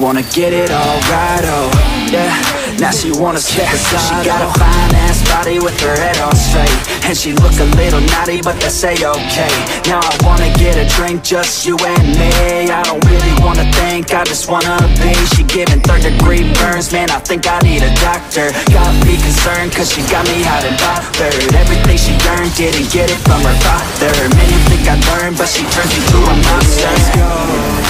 wanna get it all right, oh Yeah, now she wanna skip yeah, She got a oh. fine ass body with her head on straight And she look a little naughty, but they say okay Now I wanna get a drink, just you and me. I don't really wanna think, I just wanna be. She giving third degree burns, man, I think I need a doctor. Gotta be concerned, cause she got me hot and bothered. Everything she earned, didn't get it from her father. Many think I learned, but she turns me to a monster. Let's go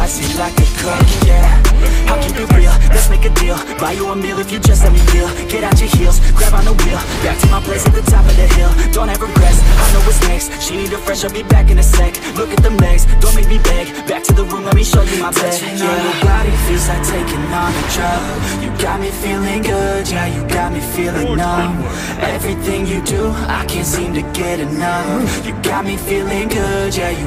spicy like a cook, yeah. I'll keep it real, let's make a deal. Buy you a meal if you just let me feel. Get out your heels, grab on the wheel. Back to my place at the top of the hill. Don't have regrets, I know what's next. She need a fresh, I'll be back in a sec. Look at the legs, don't make me beg. Back to the room, let me show you my bed. Touching on your body feels like taking on a drug You got me feeling good, yeah, you got me feeling numb. Everything you do, I can't seem to get enough. You got me feeling good, yeah, you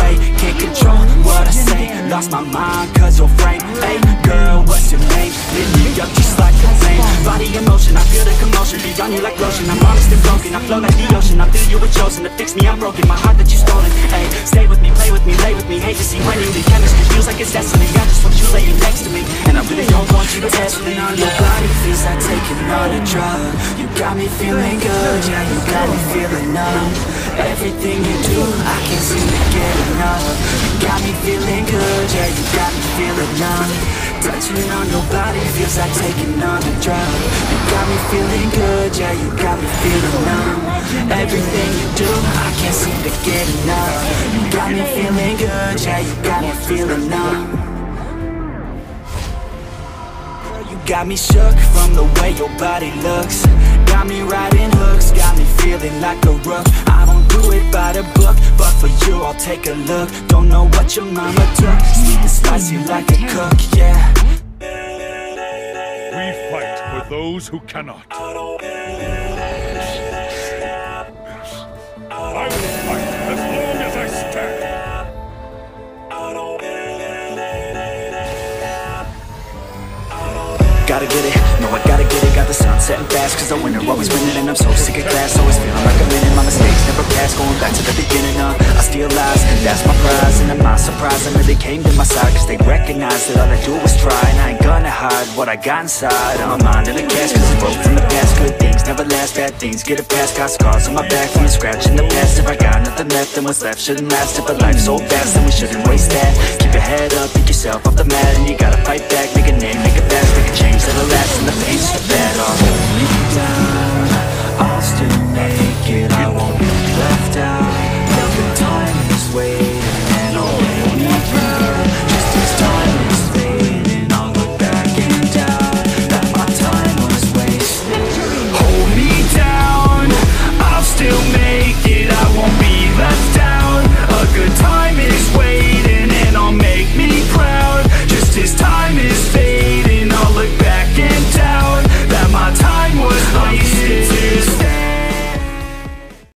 Can't control what I say. Lost my mind cause your frame. Hey girl, what's your name? Lit me up just like a flame Body in motion, I feel the commotion. Beyond you like lotion, I'm honest and broken. I flow like the ocean, I feel you were chosen To fix me, I'm broken, my heart that you stolen. Hey, stay with me, play with me, lay with me. Hate to see when you leave. Chemistry Feels like it's destiny, I just want you laying next to me. And I really don't want you to test me on. Your body Feels like taking on a drug. You got me feeling good, yeah, you got me feeling numb Everything you do, I can't seem to get enough. You got me feeling good, yeah, you got me feeling numb. Touching on your body feels like taking on a drug. You got me feeling good, yeah, you got me feeling numb. Everything you do, I can't seem to get enough. You got me feeling good, yeah, you got me feeling numb. You got me shook from the way your body looks. Got me riding hooks, got me feeling like a rook do it by the book, but for you I'll take a look. Don't know what your mama took, sweet and spicy like a cook, yeah. We fight for those who cannot. I will fight as long as I stand. Gotta get it, no I gotta get it. Got the sun setting fast cause the winner always winning And I'm so sick of class, always feeling like I'm winning. My mistakes never pass, going back to the beginning uh, I steal lies, that's my prize And I'm not surprised, I know they came to my side Cause they recognize that all I do is try. And I ain't gonna hide what I got inside I'm mind in the cash cause it broke from the past. Good things never last, bad things get a past Got scars on my back from the scratch in the past. If I got nothing left, then what's left shouldn't last. If a life's so fast, then we shouldn't waste that. Keep your head up, pick yourself off the mat. And you gotta fight back, make a name, make a fast Make a change that'll last, and the pain's just a bad off